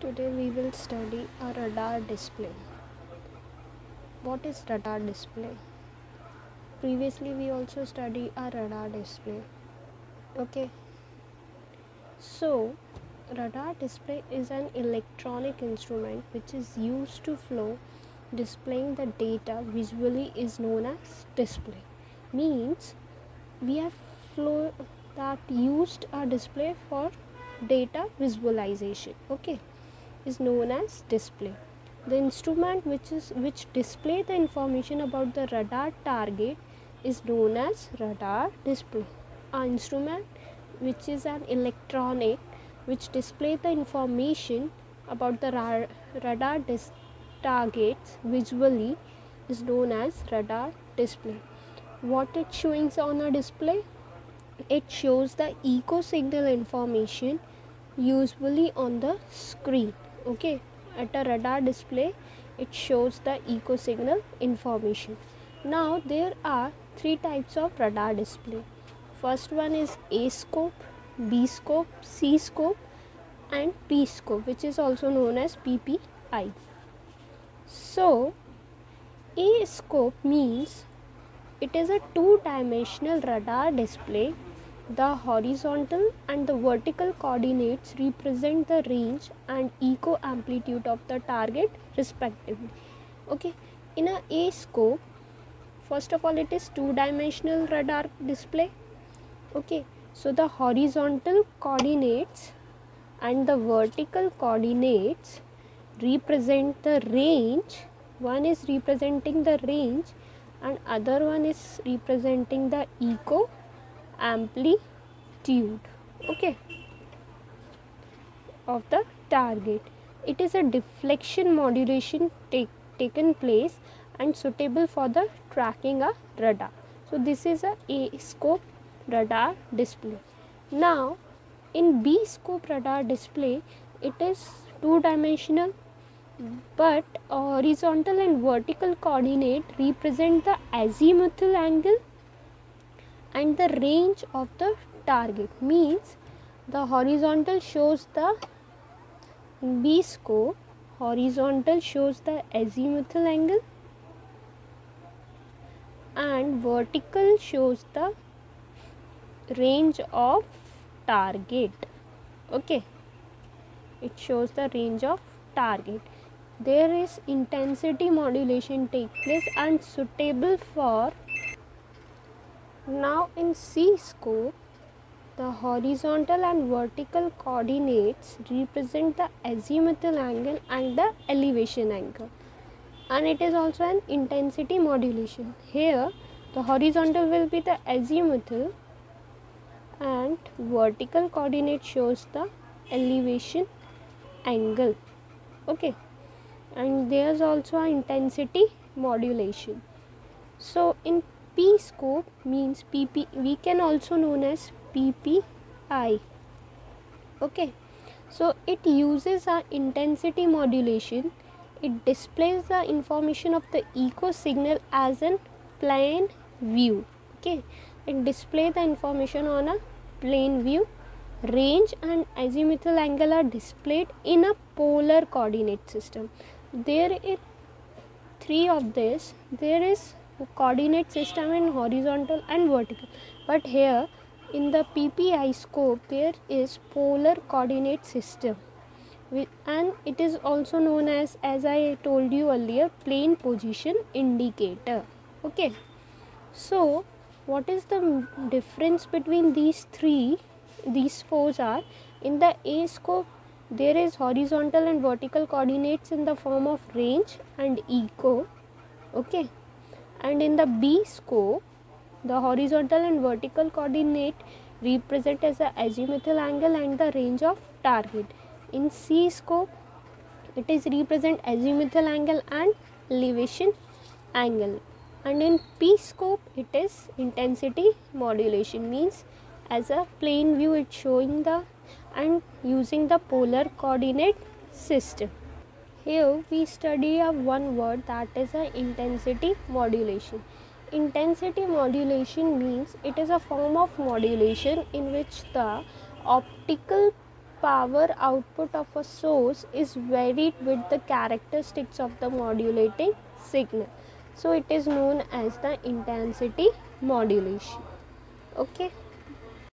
Today we will study a radar display. What is radar display? Previously we also studied a radar display. Okay. So radar display is an electronic instrument which is used to flow displaying the data visually is known as display. Means we have flow that used a display for data visualization okay is known as display. The instrument which is which display the information about the radar target is known as radar display. An instrument which is an electronic which display the information about the ra- radar targets visually is known as radar display. What it showing on a display? It shows the echo signal information usually on the screen okay at a radar display it shows the echo signal information. Now there are three types of radar display. First one is a scope b scope c scope and p scope which is also known as ppi so a scope means it is a two dimensional radar display the horizontal and the vertical coordinates represent the range and echo amplitude of the target respectively. Okay, in a A scope, first of all, it is two dimensional radar display. Okay, so the horizontal coordinates and the vertical coordinates represent the range. One is representing the range, and other one is representing the echo amplitude okay of the target. It is a deflection modulation take, taken place and suitable for the tracking a radar. So this is a a scope radar display. Now in b scope radar display it is two dimensional but horizontal and vertical coordinate represent the azimuthal angle and the range of the target means the horizontal shows the B scope horizontal shows the azimuthal angle and vertical shows the range of target. Okay. It shows the range of target. There is intensity modulation take place and suitable for now in C scope, the horizontal and vertical coordinates represent the azimuthal angle and the elevation angle. And it is also an intensity modulation. Here the horizontal will be the azimuthal and vertical coordinate shows the elevation angle. Okay. And there's also an intensity modulation. So in P scope means PP we can also known as PPI okay. So it uses a intensity modulation. It displays the information of the echo signal as an plane view. Okay. It display the information on a plane view. Range and azimuthal angle are displayed in a polar coordinate system. There is three of this. There is coordinate system in horizontal and vertical. But here in the PPI scope there is polar coordinate system. And it is also known as as I told you earlier plane position indicator. Okay. So what is the difference between these three these fours are? In the A scope there is horizontal and vertical coordinates in the form of range and echo. Okay and in the B scope the horizontal and vertical coordinate represent as the azimuthal angle and the range of target. In C scope it is represent azimuthal angle and elevation angle and in P scope it is intensity modulation means as a plane view it showing the and using the polar coordinate system. Here we study a one word that is a intensity modulation. Intensity modulation means it is a form of modulation in which the optical power output of a source is varied with the characteristics of the modulating signal. So it is known as the intensity modulation. Okay